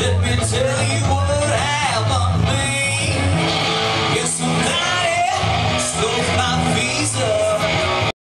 Let me tell you